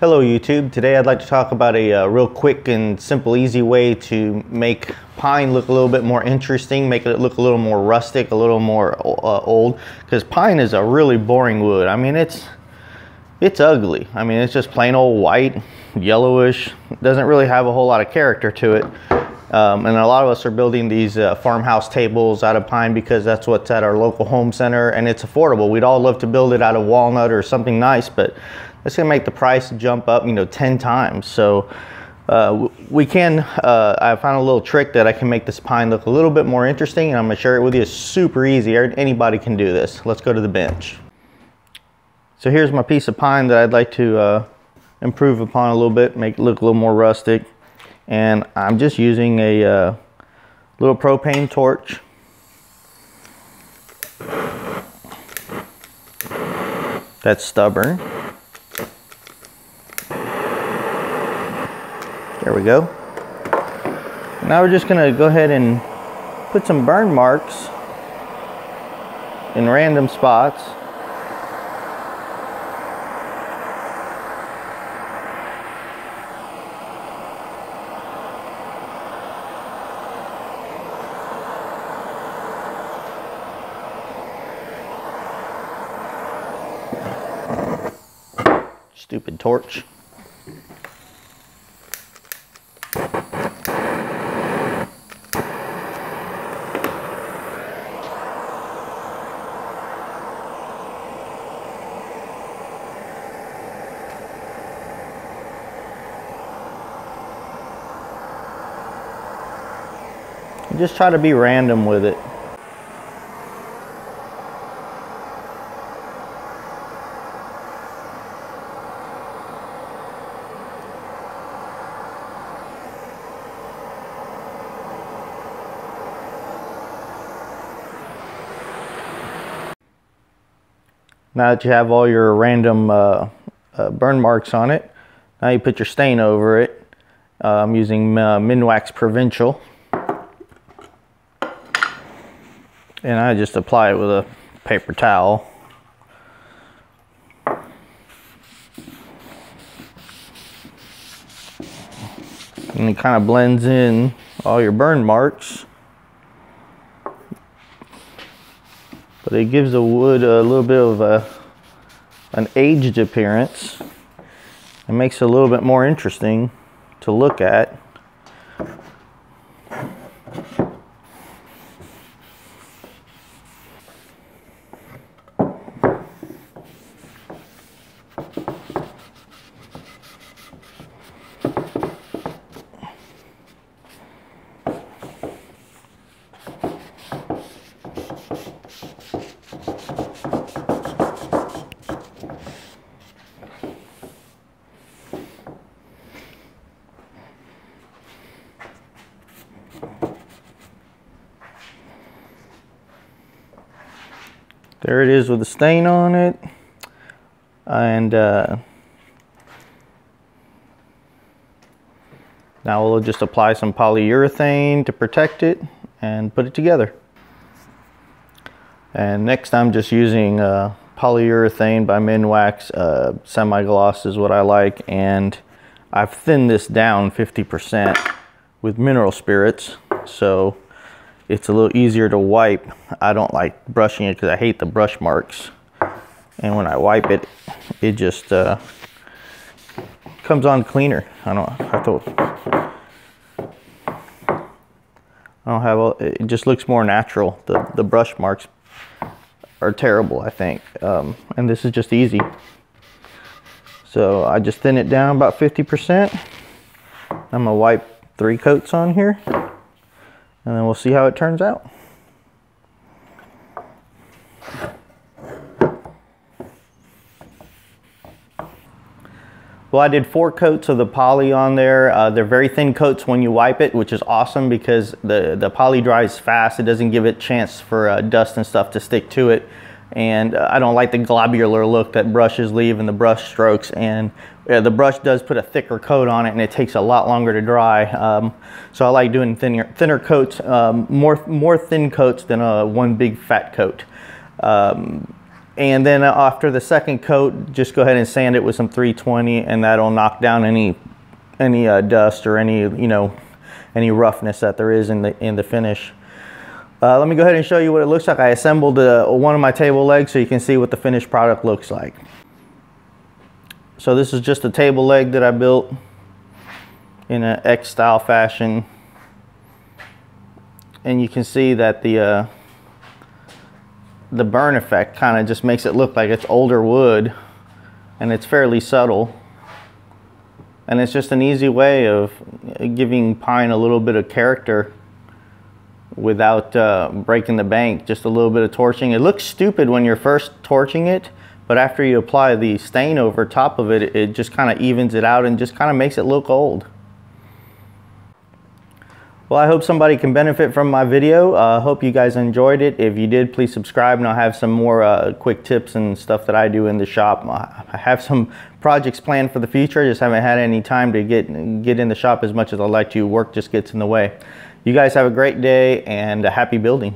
Hello YouTube. Today I'd like to talk about a uh, real quick and simple easy way to make pine look a little bit more interesting, make it look a little more rustic, a little more uh, old because pine is a really boring wood. I mean it's it's ugly. I mean it's just plain old white, yellowish, doesn't really have a whole lot of character to it. Um, and a lot of us are building these uh, farmhouse tables out of pine because that's what's at our local home center and it's affordable. We'd all love to build it out of walnut or something nice, but it's going to make the price jump up, you know, 10 times. So uh, we can, uh, I found a little trick that I can make this pine look a little bit more interesting and I'm going to share it with you. It's super easy. Anybody can do this. Let's go to the bench. So here's my piece of pine that I'd like to uh, improve upon a little bit, make it look a little more rustic. And I'm just using a uh, little propane torch. That's stubborn. There we go. Now we're just gonna go ahead and put some burn marks in random spots. Stupid torch. Just try to be random with it. Now that you have all your random uh, uh, burn marks on it, now you put your stain over it. Uh, I'm using uh, Minwax Provincial. And I just apply it with a paper towel. And it kind of blends in all your burn marks. But it gives the wood a little bit of a, an aged appearance. It makes it a little bit more interesting to look at. There it is with the stain on it. And uh, now we'll just apply some polyurethane to protect it and put it together. And next I'm just using uh, polyurethane by Minwax. Uh, Semi-gloss is what I like. And I've thinned this down 50% with mineral spirits. So it's a little easier to wipe. I don't like brushing it because I hate the brush marks. And when I wipe it, it just uh, comes on cleaner. I don't have to. I don't have. A, it just looks more natural. The the brush marks are terrible, I think. Um, and this is just easy. So I just thin it down about 50%. I'm gonna wipe three coats on here and then we'll see how it turns out. Well, I did four coats of the poly on there. Uh, they're very thin coats when you wipe it, which is awesome because the, the poly dries fast. It doesn't give it chance for uh, dust and stuff to stick to it and uh, I don't like the globular look that brushes leave in the brush strokes. And uh, the brush does put a thicker coat on it and it takes a lot longer to dry. Um, so I like doing thinner, thinner coats um, more more thin coats than a one big fat coat. Um, And then after the second coat, just go ahead and sand it with some 320 and that'll knock down any any uh, dust or any, you know, any roughness that there is in the, in the finish. Uh, let me go ahead and show you what it looks like. I assembled uh, one of my table legs so you can see what the finished product looks like. So this is just a table leg that I built in an X style fashion. And you can see that the uh, the burn effect kind of just makes it look like it's older wood and it's fairly subtle. And it's just an easy way of giving pine a little bit of character without uh, breaking the bank. Just a little bit of torching. It looks stupid when you're first torching it, but after you apply the stain over top of it, it just kind of evens it out and just kind of makes it look old. Well, I hope somebody can benefit from my video. I uh, hope you guys enjoyed it. If you did, please subscribe and I'll have some more uh, quick tips and stuff that I do in the shop. I have some projects planned for the future. I just haven't had any time to get, get in the shop as much as I'd like to. Work just gets in the way. You guys have a great day and a happy building.